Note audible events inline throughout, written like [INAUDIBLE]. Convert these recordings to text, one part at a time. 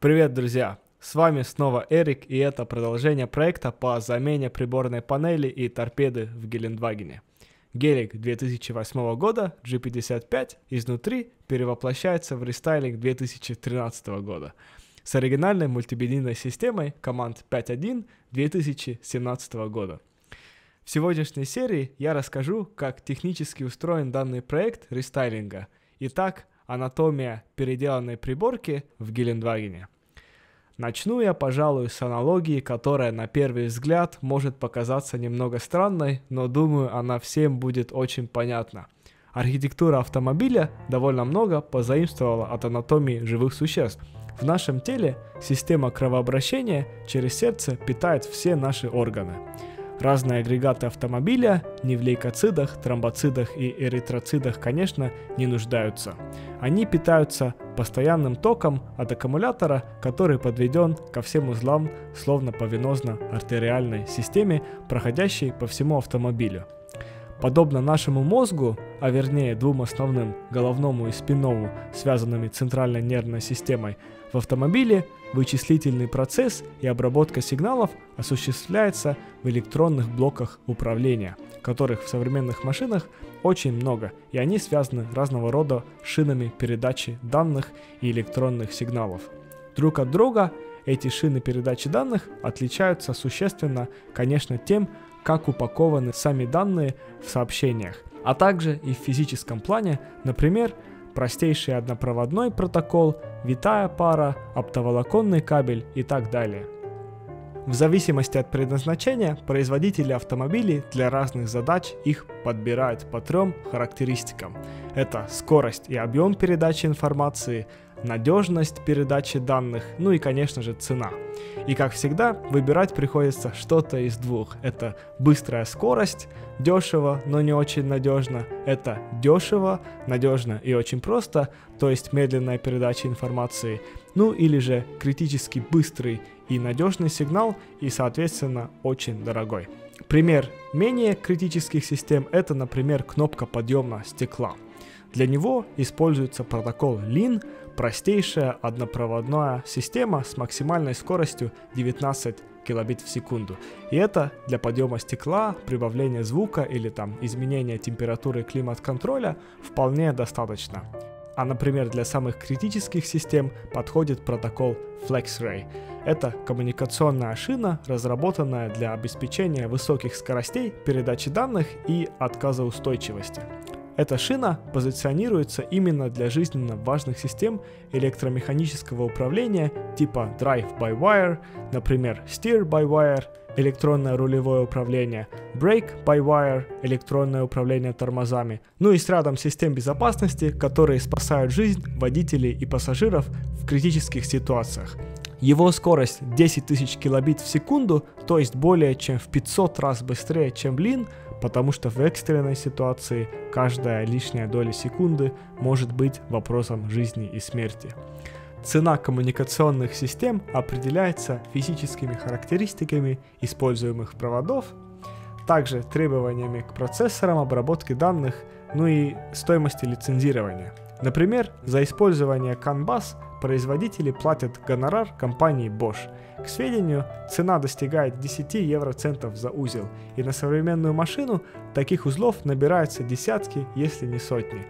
Привет, друзья! С вами снова Эрик, и это продолжение проекта по замене приборной панели и торпеды в Гелендвагене. Гелик 2008 года G55 изнутри перевоплощается в рестайлинг 2013 года с оригинальной мультимедийной системой команд 5.1 2017 года. В сегодняшней серии я расскажу, как технически устроен данный проект рестайлинга. Итак, анатомия переделанной приборки в Гелендвагене. Начну я, пожалуй, с аналогии, которая на первый взгляд может показаться немного странной, но думаю, она всем будет очень понятна. Архитектура автомобиля довольно много позаимствовала от анатомии живых существ. В нашем теле система кровообращения через сердце питает все наши органы. Разные агрегаты автомобиля ни в лейкоцидах, тромбоцидах и эритроцидах, конечно, не нуждаются. Они питаются постоянным током от аккумулятора, который подведен ко всем узлам, словно по венозно-артериальной системе, проходящей по всему автомобилю. Подобно нашему мозгу, а вернее двум основным, головному и спинному, связанными центральной нервной системой, в автомобиле вычислительный процесс и обработка сигналов осуществляется в электронных блоках управления, которых в современных машинах очень много, и они связаны разного рода шинами передачи данных и электронных сигналов. Друг от друга эти шины передачи данных отличаются существенно, конечно, тем, как упакованы сами данные в сообщениях, а также и в физическом плане, например, простейший однопроводной протокол, витая пара, оптоволоконный кабель и так далее. В зависимости от предназначения, производители автомобилей для разных задач их подбирают по трем характеристикам. Это скорость и объем передачи информации, надежность передачи данных, ну и, конечно же, цена. И, как всегда, выбирать приходится что-то из двух. Это быстрая скорость, дешево, но не очень надежно. Это дешево, надежно и очень просто, то есть медленная передача информации. Ну или же критически быстрый и надежный сигнал и, соответственно, очень дорогой. Пример менее критических систем – это, например, кнопка подъема стекла. Для него используется протокол LIN, простейшая однопроводная система с максимальной скоростью 19 килобит в секунду. И это для подъема стекла, прибавления звука или там изменения температуры климат-контроля вполне достаточно. А, например, для самых критических систем подходит протокол FlexRay. Это коммуникационная шина, разработанная для обеспечения высоких скоростей передачи данных и отказоустойчивости. Эта шина позиционируется именно для жизненно важных систем электромеханического управления типа Drive-by-Wire, например, Steer-by-Wire, электронное рулевое управление, Brake-by-Wire, электронное управление тормозами, ну и с рядом систем безопасности, которые спасают жизнь водителей и пассажиров в критических ситуациях. Его скорость 10 тысяч килобит в секунду, то есть более чем в 500 раз быстрее, чем Лин, потому что в экстренной ситуации каждая лишняя доля секунды может быть вопросом жизни и смерти. Цена коммуникационных систем определяется физическими характеристиками используемых проводов, также требованиями к процессорам обработки данных, ну и стоимости лицензирования. Например, за использование CAN bus производители платят гонорар компании Bosch – к сведению, цена достигает 10 евроцентов за узел, и на современную машину таких узлов набирается десятки, если не сотни.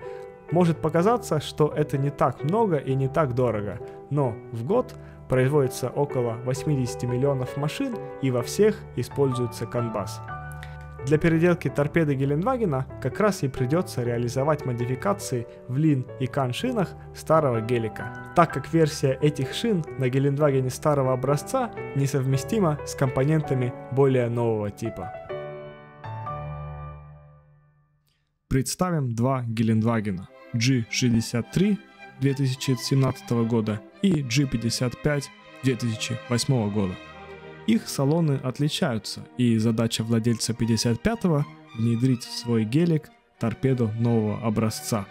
Может показаться, что это не так много и не так дорого, но в год производится около 80 миллионов машин и во всех используется канбас. Для переделки торпеды Геленвагена как раз и придется реализовать модификации в лин и кан шинах старого гелика, так как версия этих шин на Гелендвагене старого образца несовместима с компонентами более нового типа. Представим два Гелендвагена G63 2017 года и G55 2008 года. Их салоны отличаются, и задача владельца 55-го внедрить в свой гелик торпеду нового образца.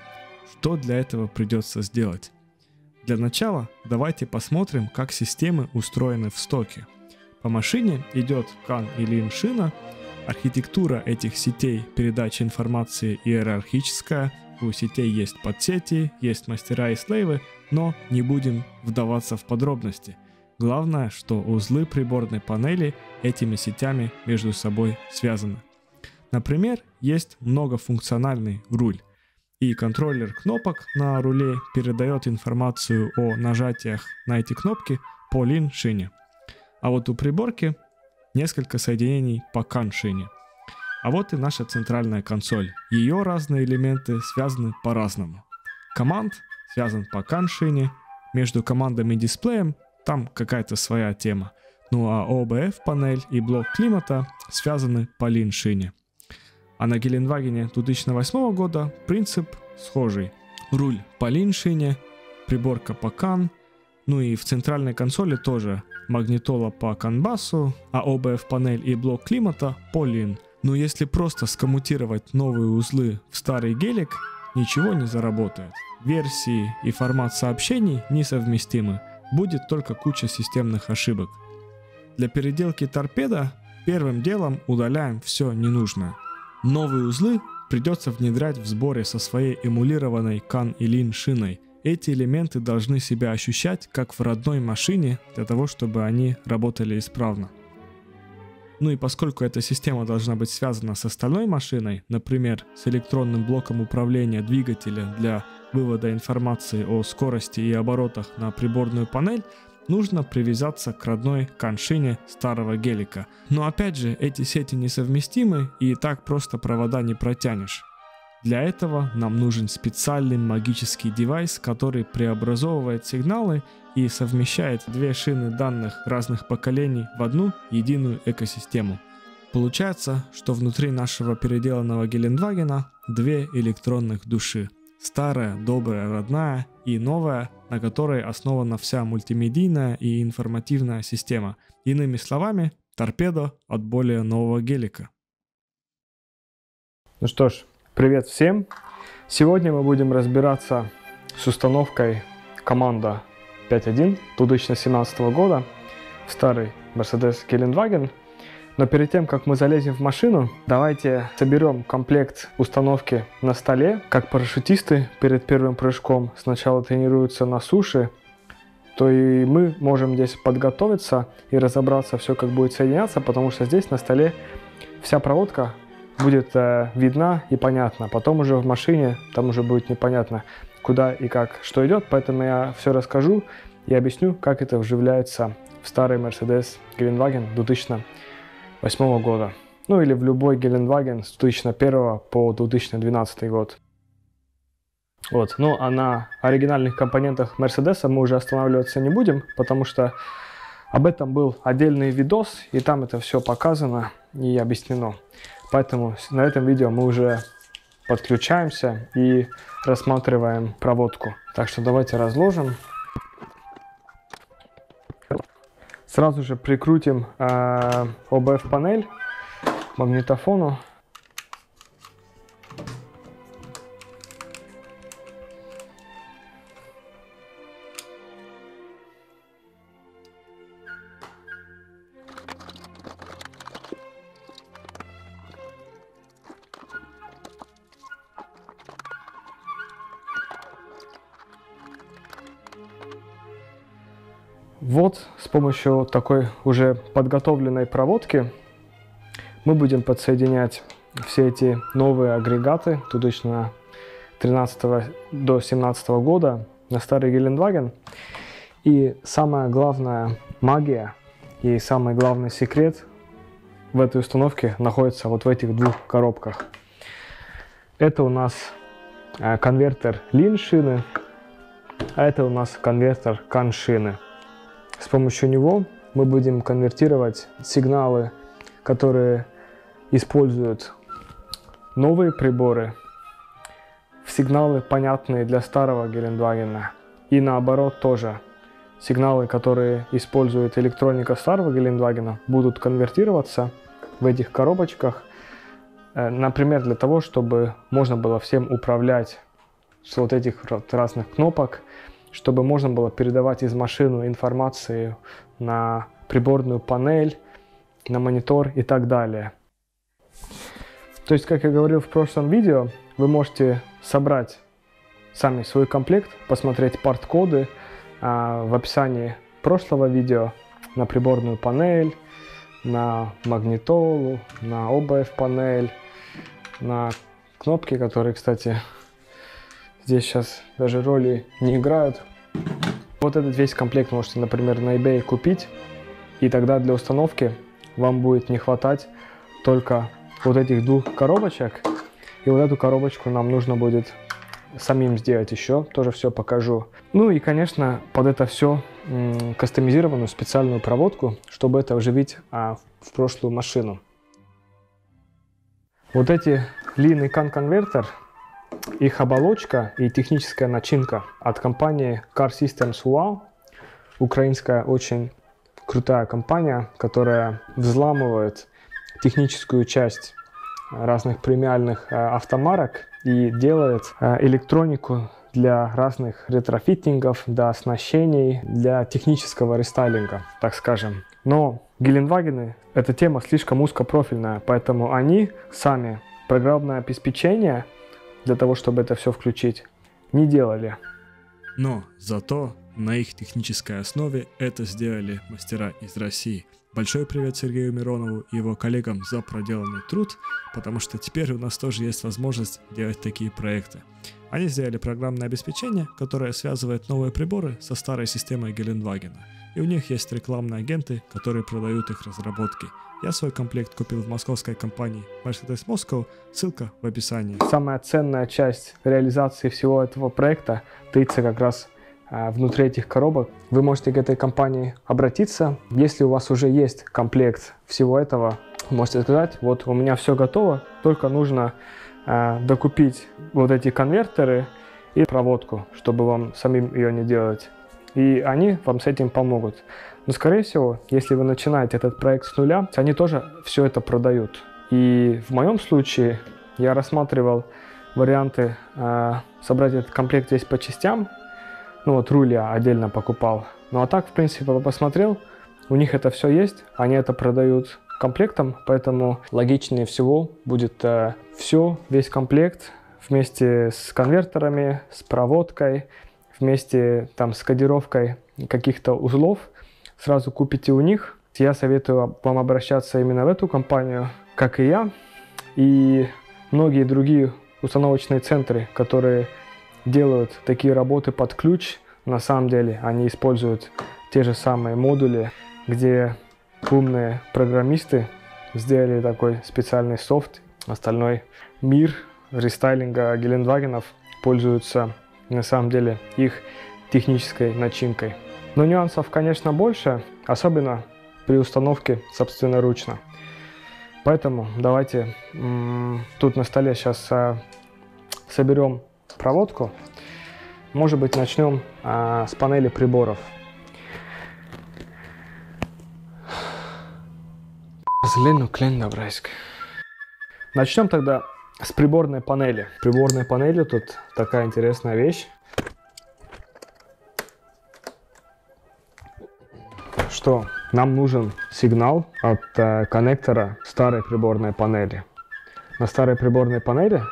Что для этого придется сделать? Для начала давайте посмотрим, как системы устроены в стоке. По машине идет CAN или IN шина, архитектура этих сетей передачи информации иерархическая, у сетей есть подсети, есть мастера и слейвы, но не будем вдаваться в подробности. Главное, что узлы приборной панели этими сетями между собой связаны. Например, есть многофункциональный руль, и контроллер кнопок на руле передает информацию о нажатиях на эти кнопки по лин-шине. А вот у приборки несколько соединений по кан-шине. А вот и наша центральная консоль. Ее разные элементы связаны по-разному. Команд связан по кан-шине, между командами и дисплеем там какая-то своя тема. Ну а OBF панель и блок климата связаны по лин-шине. А на Геленвагене 2008 года принцип схожий. Руль по лин-шине, приборка по кан, ну и в центральной консоли тоже магнитола по канбасу, а OBF панель и блок климата по лин. Но если просто скоммутировать новые узлы в старый гелик, ничего не заработает. Версии и формат сообщений несовместимы, будет только куча системных ошибок. Для переделки торпеда первым делом удаляем все ненужное. Новые узлы придется внедрять в сборе со своей эмулированной CAN и LIN шиной. Эти элементы должны себя ощущать как в родной машине для того, чтобы они работали исправно. Ну и поскольку эта система должна быть связана с остальной машиной, например, с электронным блоком управления двигателя для вывода информации о скорости и оборотах на приборную панель, нужно привязаться к родной коншине старого гелика. Но опять же, эти сети несовместимы и так просто провода не протянешь. Для этого нам нужен специальный магический девайс, который преобразовывает сигналы и совмещает две шины данных разных поколений в одну единую экосистему. Получается, что внутри нашего переделанного Гелендвагена две электронных души. Старая, добрая, родная и новая, на которой основана вся мультимедийная и информативная система. Иными словами, торпеда от более нового гелика. Ну что ж, Привет всем! Сегодня мы будем разбираться с установкой команда 5.1 2017 года в старый Mercedes Gelenwagen. Но перед тем, как мы залезем в машину, давайте соберем комплект установки на столе. Как парашютисты перед первым прыжком сначала тренируются на суше, то и мы можем здесь подготовиться и разобраться все, как будет соединяться, потому что здесь на столе вся проводка будет э, видна и понятна. Потом уже в машине там уже будет непонятно, куда и как что идет. Поэтому я все расскажу и объясню, как это вживляется в старый Mercedes Gelenwagen 2008 года. Ну или в любой Gelenwagen с 2001 по 2012 год. Вот. Ну а на оригинальных компонентах Mercedes мы уже останавливаться не будем, потому что об этом был отдельный видос, и там это все показано и объяснено. Поэтому на этом видео мы уже подключаемся и рассматриваем проводку. Так что давайте разложим. Сразу же прикрутим э, OBF панель к магнитофону. Помощью такой уже подготовленной проводки мы будем подсоединять все эти новые агрегаты 2013 до 2017 года на старый Гелендваген. И самая главная магия и самый главный секрет в этой установке находится вот в этих двух коробках. Это у нас э, конвертер лин шины, а это у нас конвертер кан шины. С помощью него мы будем конвертировать сигналы, которые используют новые приборы, в сигналы, понятные для старого Гелендвагена. И наоборот тоже. Сигналы, которые использует электроника старого Гелендвагена, будут конвертироваться в этих коробочках, э, например, для того, чтобы можно было всем управлять с вот этих разных кнопок, чтобы можно было передавать из машины информацию на приборную панель, на монитор и так далее. То есть, как я говорил в прошлом видео, вы можете собрать сами свой комплект, посмотреть парт-коды а, в описании прошлого видео на приборную панель, на магнитолу, на OBF панель, на кнопки, которые, кстати, здесь сейчас даже роли не играют. Вот этот весь комплект можете, например, на eBay купить, и тогда для установки вам будет не хватать только вот этих двух коробочек, и вот эту коробочку нам нужно будет самим сделать еще, тоже все покажу. Ну и, конечно, под это все кастомизированную специальную проводку, чтобы это оживить а, в прошлую машину. Вот эти LIN и CAN Converter, их оболочка и техническая начинка от компании Car Systems Wow, украинская очень крутая компания, которая взламывает техническую часть разных премиальных э, автомарок и делает э, электронику для разных ретрофиттингов, для оснащений, для технического рестайлинга, так скажем. Но Геленвагены – это тема слишком узкопрофильная, поэтому они сами программное обеспечение для того, чтобы это все включить, не делали. Но зато на их технической основе это сделали мастера из России. Большой привет Сергею Миронову и его коллегам за проделанный труд, потому что теперь у нас тоже есть возможность делать такие проекты. Они сделали программное обеспечение, которое связывает новые приборы со старой системой Гелендвагена. И у них есть рекламные агенты, которые продают их разработки. Я свой комплект купил в московской компании Mercedes Moscow, ссылка в описании. Самая ценная часть реализации всего этого проекта таится как раз внутри этих коробок. Вы можете к этой компании обратиться. Если у вас уже есть комплект всего этого, можете сказать, вот у меня все готово, только нужно э, докупить вот эти конвертеры и проводку, чтобы вам самим ее не делать. И они вам с этим помогут. Но, скорее всего, если вы начинаете этот проект с нуля, они тоже все это продают. И в моем случае я рассматривал варианты э, собрать этот комплект весь по частям, ну вот руль я отдельно покупал. Ну а так, в принципе, посмотрел, у них это все есть, они это продают комплектом, поэтому логичнее всего будет э, все, весь комплект вместе с конвертерами, с проводкой, вместе там с кодировкой каких-то узлов, сразу купите у них. Я советую вам обращаться именно в эту компанию, как и я, и многие другие установочные центры, которые делают такие работы под ключ. На самом деле они используют те же самые модули, где умные программисты сделали такой специальный софт. Остальной мир рестайлинга Гелендвагенов пользуется на самом деле их технической начинкой. Но нюансов, конечно, больше, особенно при установке собственноручно. Поэтому давайте тут на столе сейчас а, соберем проводку. Может быть, начнем а, с панели приборов. Зелену клен Начнем тогда с приборной панели. Приборной панели тут такая интересная вещь. Что нам нужен сигнал от э, коннектора старой приборной панели. На старой приборной панели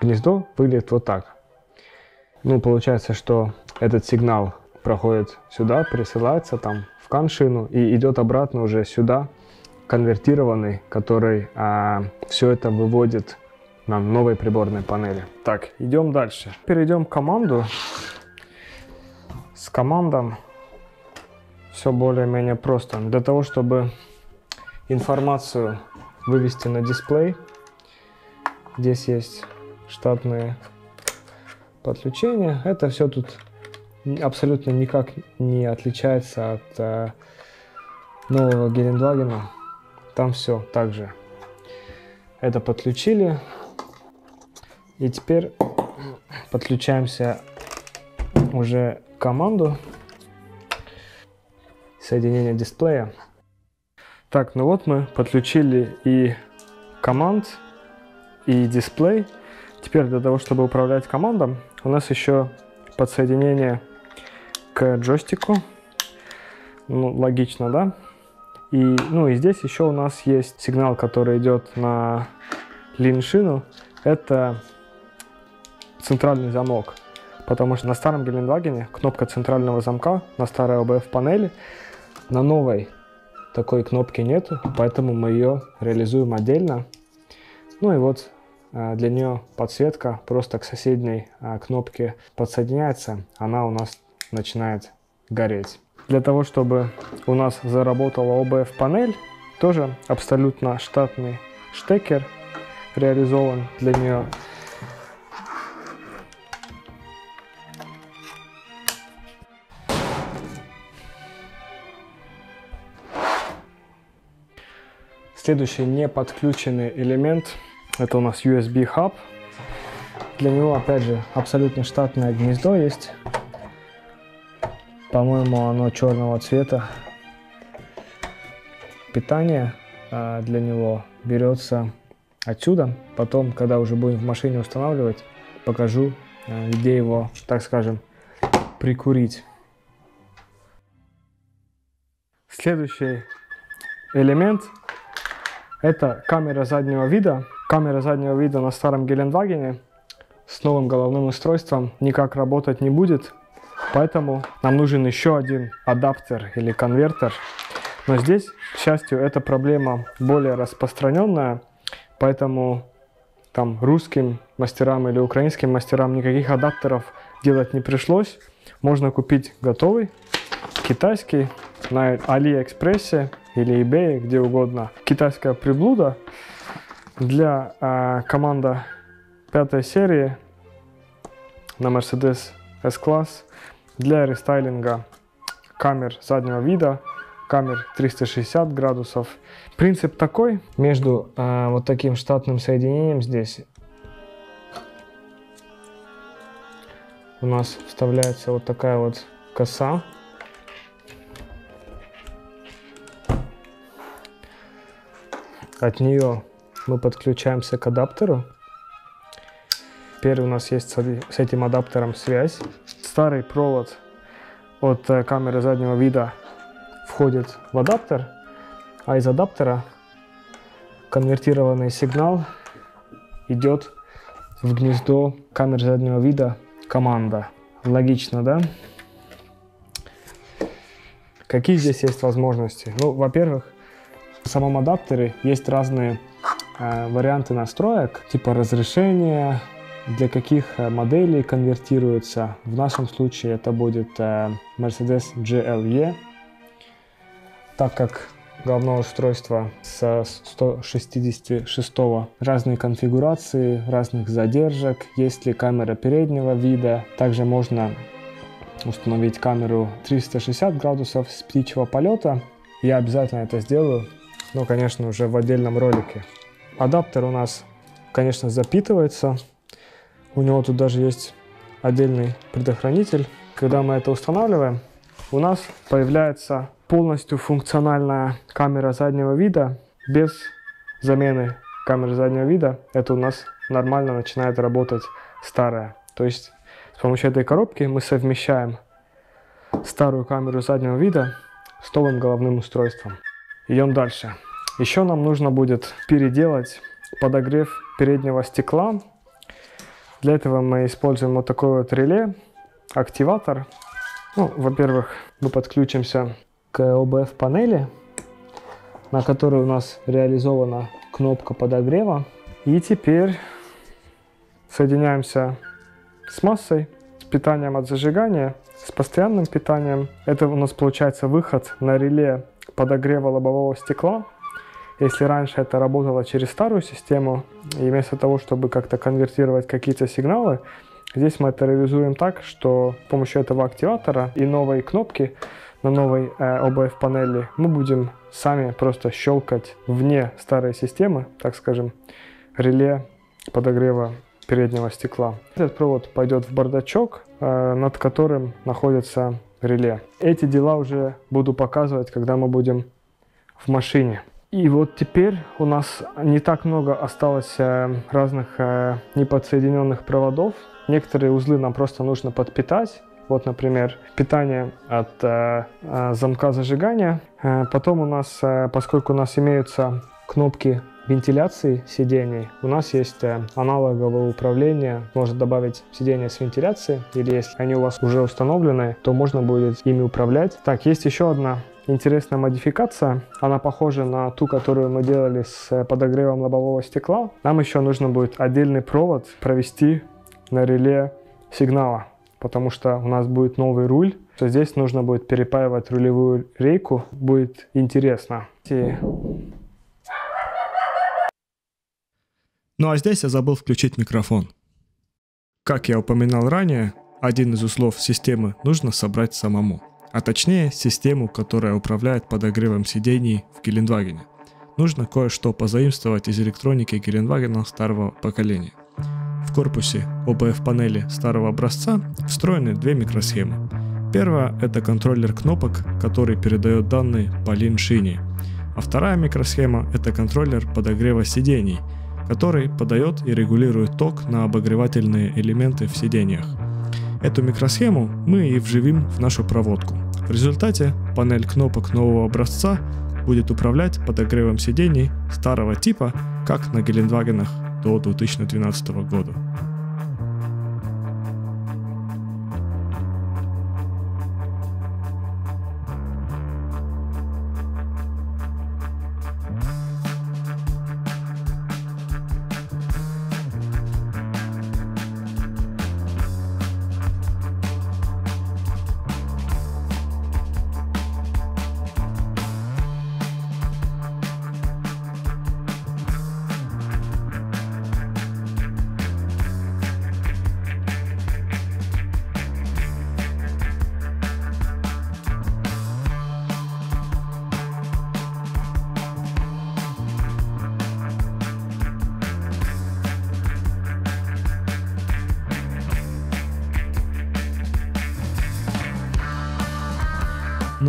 гнездо выглядит вот так. Ну, получается, что этот сигнал проходит сюда, присылается там в каншину и идет обратно уже сюда, конвертированный, который а, все это выводит на новой приборной панели. Так, идем дальше. Перейдем к команду. С командом все более-менее просто. Для того, чтобы информацию вывести на дисплей, здесь есть штатные подключения. Это все тут абсолютно никак не отличается от э, нового Гелендвагена. Там все так же. Это подключили. И теперь подключаемся уже к команду соединения дисплея. Так, ну вот мы подключили и команд, и дисплей. Теперь для того, чтобы управлять командом, у нас еще подсоединение к джойстику. Ну, логично, да? И, ну, и здесь еще у нас есть сигнал, который идет на лин-шину. Это центральный замок. Потому что на старом Гелендвагене кнопка центрального замка на старой ОБФ панели, на новой такой кнопки нету, поэтому мы ее реализуем отдельно. Ну и вот для нее подсветка просто к соседней э, кнопке подсоединяется, она у нас начинает гореть. Для того, чтобы у нас заработала ОБФ панель, тоже абсолютно штатный штекер реализован для нее. Следующий не подключенный элемент это у нас USB хаб. Для него опять же абсолютно штатное гнездо есть. По-моему оно черного цвета. Питание а, для него берется отсюда. Потом, когда уже будем в машине устанавливать, покажу, а, где его, так скажем, прикурить. Следующий элемент это камера заднего вида. Камера заднего вида на старом Гелендвагене с новым головным устройством никак работать не будет. Поэтому нам нужен еще один адаптер или конвертер. Но здесь, к счастью, эта проблема более распространенная. Поэтому там русским мастерам или украинским мастерам никаких адаптеров делать не пришлось. Можно купить готовый, китайский, на Алиэкспрессе или eBay, где угодно. Китайская приблуда для э, команда пятой серии на Mercedes S-Class для рестайлинга камер заднего вида, камер 360 градусов. Принцип такой, между э, вот таким штатным соединением здесь у нас вставляется вот такая вот коса От нее мы подключаемся к адаптеру. Теперь у нас есть с этим адаптером связь. Старый провод от э, камеры заднего вида входит в адаптер, а из адаптера конвертированный сигнал идет в гнездо камеры заднего вида команда. Логично, да? Какие здесь есть возможности? Ну, во-первых, в самом адаптере есть разные варианты настроек, типа разрешения, для каких э, моделей конвертируется. В нашем случае это будет э, Mercedes GLE, так как головное устройство с 166 разные конфигурации, разных задержек, есть ли камера переднего вида, также можно установить камеру 360 градусов с птичьего полета. Я обязательно это сделаю, но, конечно, уже в отдельном ролике. Адаптер у нас, конечно, запитывается. У него тут даже есть отдельный предохранитель. Когда мы это устанавливаем, у нас появляется полностью функциональная камера заднего вида без замены камеры заднего вида. Это у нас нормально начинает работать старая. То есть с помощью этой коробки мы совмещаем старую камеру заднего вида с новым головным устройством. Идем дальше. Еще нам нужно будет переделать подогрев переднего стекла. Для этого мы используем вот такой вот реле, активатор. Ну, во-первых, мы подключимся к OBF панели, на которой у нас реализована кнопка подогрева. И теперь соединяемся с массой, с питанием от зажигания, с постоянным питанием. Это у нас получается выход на реле подогрева лобового стекла. Если раньше это работало через старую систему, и вместо того, чтобы как-то конвертировать какие-то сигналы, здесь мы это реализуем так, что с помощью этого активатора и новой кнопки на новой э, OBF панели мы будем сами просто щелкать вне старой системы, так скажем, реле подогрева переднего стекла. Этот провод пойдет в бардачок, э, над которым находится реле. Эти дела уже буду показывать, когда мы будем в машине. И вот теперь у нас не так много осталось э, разных э, неподсоединенных проводов. Некоторые узлы нам просто нужно подпитать. Вот, например, питание от э, замка зажигания. Потом у нас, поскольку у нас имеются кнопки вентиляции сидений. У нас есть э, аналоговое управление. Можно добавить сиденья с вентиляцией, или если они у вас уже установлены, то можно будет ими управлять. Так, есть еще одна интересная модификация. Она похожа на ту, которую мы делали с э, подогревом лобового стекла. Нам еще нужно будет отдельный провод провести на реле сигнала, потому что у нас будет новый руль. Что здесь нужно будет перепаивать рулевую рейку. Будет интересно. Ну а здесь я забыл включить микрофон. Как я упоминал ранее, один из услов системы нужно собрать самому а точнее систему, которая управляет подогревом сидений в Гелендвагене. Нужно кое-что позаимствовать из электроники Гелендвагена старого поколения. В корпусе ОБФ-панели старого образца встроены две микросхемы. Первая – это контроллер кнопок, который передает данные по лин-шине, а вторая микросхема – это контроллер подогрева сидений, который подает и регулирует ток на обогревательные элементы в сидениях. Эту микросхему мы и вживим в нашу проводку. В результате панель кнопок нового образца будет управлять подогревом сидений старого типа, как на Гелендвагенах до 2012 года.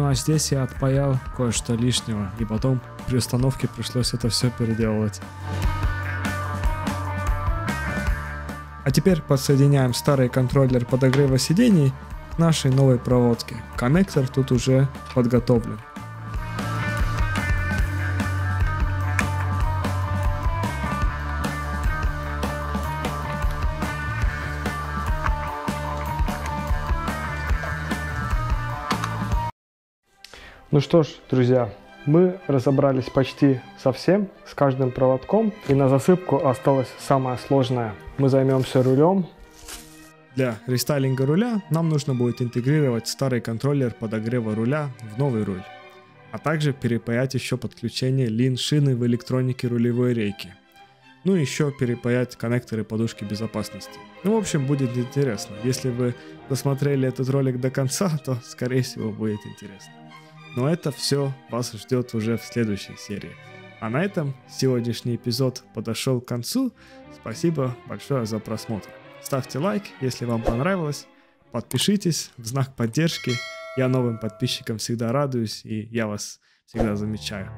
А здесь я отпаял кое-что лишнего, и потом при установке пришлось это все переделывать. А теперь подсоединяем старый контроллер подогрева сидений к нашей новой проводке. Коннектор тут уже подготовлен. Ну что ж, друзья, мы разобрались почти со всем, с каждым проводком, и на засыпку осталось самое сложное. Мы займемся рулем. Для рестайлинга руля нам нужно будет интегрировать старый контроллер подогрева руля в новый руль, а также перепаять еще подключение лин-шины в электронике рулевой рейки. Ну и еще перепаять коннекторы подушки безопасности. Ну, в общем, будет интересно. Если вы досмотрели этот ролик до конца, [LAUGHS] то, скорее всего, будет интересно. Но это все вас ждет уже в следующей серии. А на этом сегодняшний эпизод подошел к концу. Спасибо большое за просмотр. Ставьте лайк, если вам понравилось. Подпишитесь в знак поддержки. Я новым подписчикам всегда радуюсь, и я вас всегда замечаю.